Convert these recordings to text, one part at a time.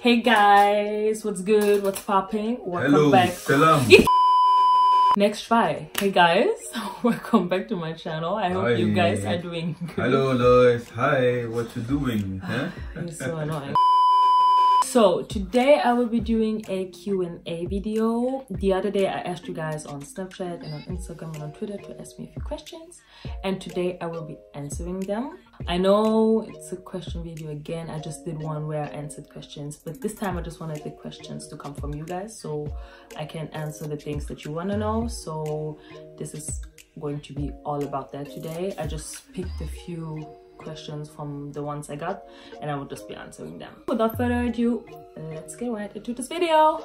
Hey guys, what's good? What's popping? Welcome Hello, back. salam. Next try. Hey guys, welcome back to my channel. I hope you guys are doing good. Hello, Lois. Hi, what you doing? Huh? You're so annoying. So today I will be doing a Q&A video. The other day I asked you guys on Snapchat and on Instagram and on Twitter to ask me a few questions and today I will be answering them. I know it's a question video again. I just did one where I answered questions but this time I just wanted the questions to come from you guys so I can answer the things that you want to know. So this is going to be all about that today. I just picked a few questions from the ones I got and I will just be answering them. Without further ado, let's get right into this video.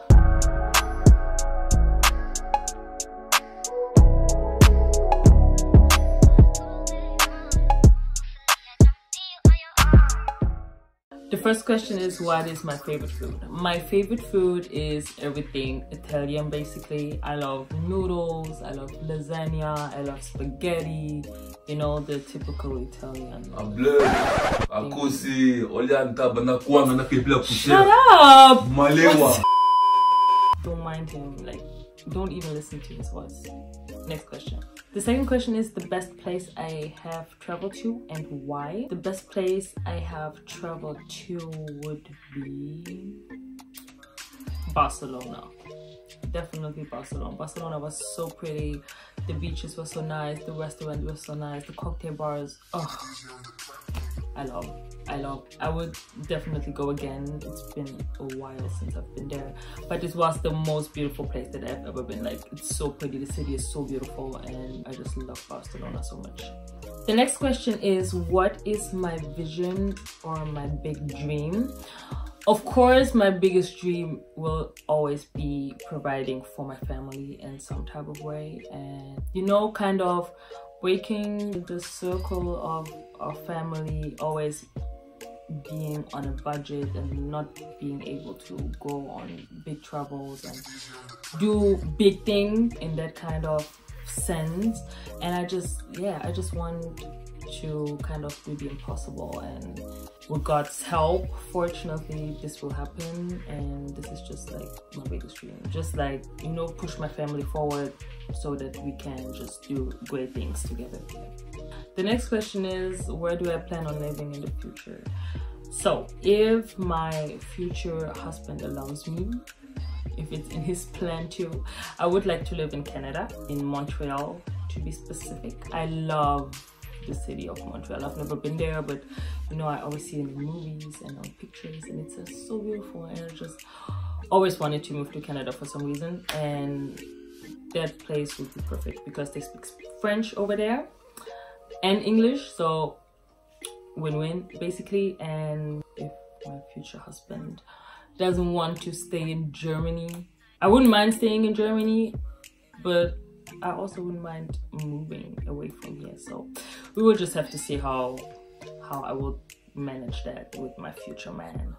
The first question is what is my favorite food? My favorite food is everything Italian basically. I love noodles, I love lasagna, I love spaghetti, you know, the typical Italian. A bleu, a kosi, olianta, bana kwanga na kepila Shut up! Malewa. Don't mind him, like, don't even listen to his voice. Next question. The second question is the best place I have traveled to and why. The best place I have traveled to would be Barcelona. Definitely Barcelona. Barcelona was so pretty. The beaches were so nice. The restaurant was so nice. The cocktail bars. Oh, I love. I love. I would definitely go again. It's been a while since I've been there, but it was the most beautiful place that I've ever been. Like it's so pretty. The city is so beautiful, and I just love Barcelona so much. The next question is, what is my vision or my big dream? Of course, my biggest dream will always be providing for my family in some type of way, and you know, kind of breaking the circle of our family always being on a budget and not being able to go on big travels and do big things in that kind of sense. And i just yeah i just want to kind of do the impossible. And with god's help fortunately this will happen. And this is just like my biggest dream. Just like you know push my family forward so that we can just do great things together. The next question is where do i plan on living in the future? So if my future husband allows me if it's in his plan too i would like to live in canada in montreal to be specific. I love the city of montreal. I've never been there but you know i always see it in movies and on pictures and it's so beautiful. And i just always wanted to move to canada for some reason and that place would be perfect because they speak french over there and english so win-win basically. And if my future husband doesn't want to stay in germany i wouldn't mind staying in germany but i also wouldn't mind moving away from here. So we will just have to see how how i will manage that with my future man.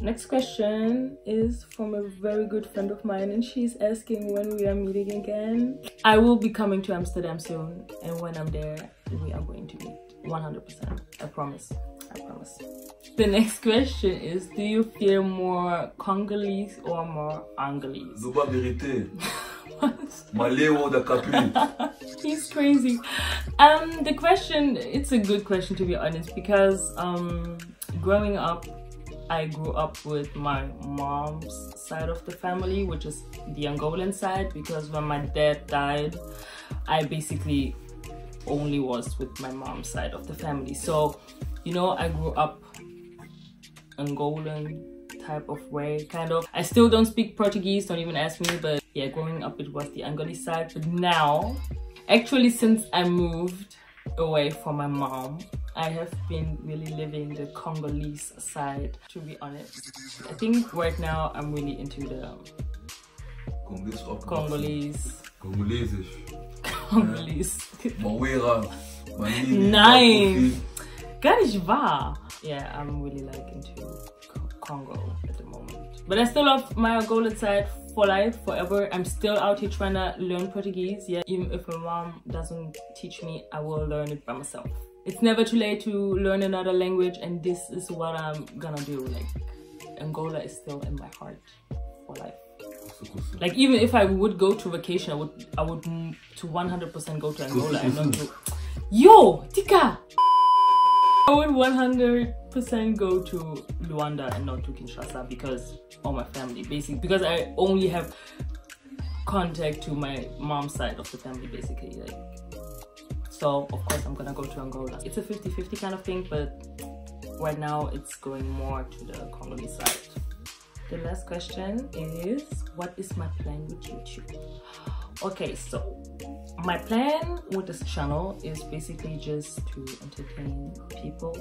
Next question is from a very good friend of mine and she's asking when we are meeting again. I will be coming to amsterdam soon and when i'm there we are going to meet. 100% i promise. I promise. The next question is do you feel more congolese or more angolese. Malewa da kapi. he's crazy um the question it's a good question to be honest because um growing up I grew up with my mom's side of the family, which is the Angolan side, because when my dad died, I basically only was with my mom's side of the family. So, you know, I grew up Angolan type of way, kind of. I still don't speak Portuguese, don't even ask me, but yeah, growing up it was the Angolese side. But now, actually, since I moved away from my mom, I have been really living the Congolese side, to be honest. I think right now I'm really into the Congolese. Congolese. Congolese. Nein. Makofi. Gar nicht wahr. Yeah, I'm really like into Congo at the moment. But I still love my Angolan side for life, forever. I'm still out here trying to learn Portuguese. Yeah, even if my mom doesn't teach me, I will learn it by myself. It's never too late to learn another language, and this is what I'm gonna do. Like, Angola is still in my heart for life. Like even if I would go to vacation, I would I would to 100% go to Angola and not to Yo, Tika. I would 100% go to Luanda and not to Kinshasa because all my family, basically because I only have contact to my mom's side of the family, basically. Like, so of course I'm gonna go to Angola. It's a 50-50 kind of thing, but right now it's going more to the Congolese side. The last question is what is my plan with YouTube? Okay, so my plan with this channel is basically just to entertain people,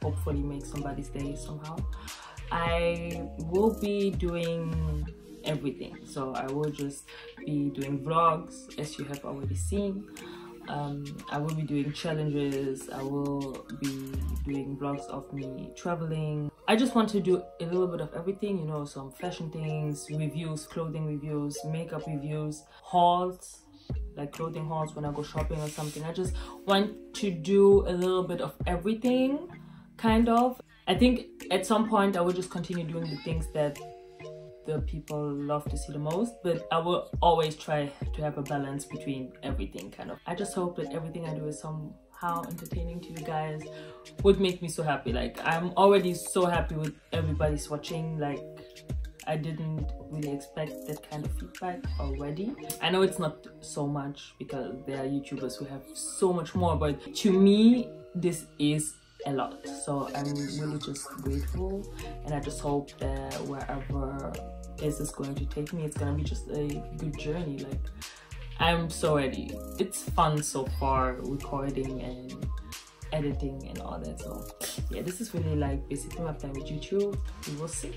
hopefully make somebody's day somehow. I will be doing everything, so I will just be doing vlogs as you have already seen. Um, I will be doing challenges. I will be doing vlogs of me traveling. I just want to do a little bit of everything, you know, some fashion things, reviews, clothing reviews, makeup reviews, hauls, like clothing hauls when I go shopping or something. I just want to do a little bit of everything, kind of. I think at some point I will just continue doing the things that the people love to see the most but i will always try to have a balance between everything kind of i just hope that everything i do is somehow entertaining to you guys would make me so happy like i'm already so happy with everybody's watching like I didn't really expect that kind of feedback already. I know it's not so much because there are YouTubers who have so much more, but to me, this is a lot. So I'm really just grateful and I just hope that wherever this is going to take me, it's gonna be just a good journey. Like I'm so ready. It's fun so far recording and editing and all that. So yeah, this is really like basically my plan with YouTube. We will see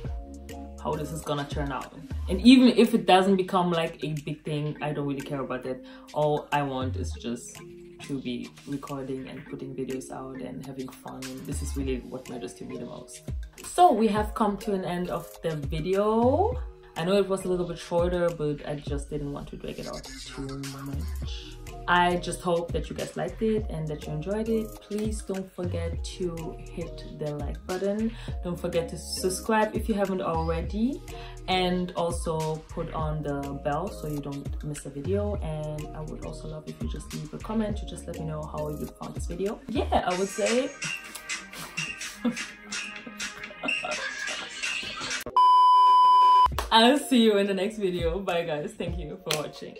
how this is gonna turn out. And even if it doesn't become like a big thing, I don't really care about that. All I want is just to be recording and putting videos out and having fun this is really what matters to me the most. So we have come to an end of the video. I know it was a little bit shorter but I just didn't want to drag it out too much. I just hope that you guys liked it and that you enjoyed it. Please don't forget to hit the like button. Don't forget to subscribe if you haven't already. And also put on the bell so you don't miss a video. And I would also love if you just leave a comment to just let me know how you found this video. Yeah, I would say... I'll see you in the next video. Bye guys. Thank you for watching.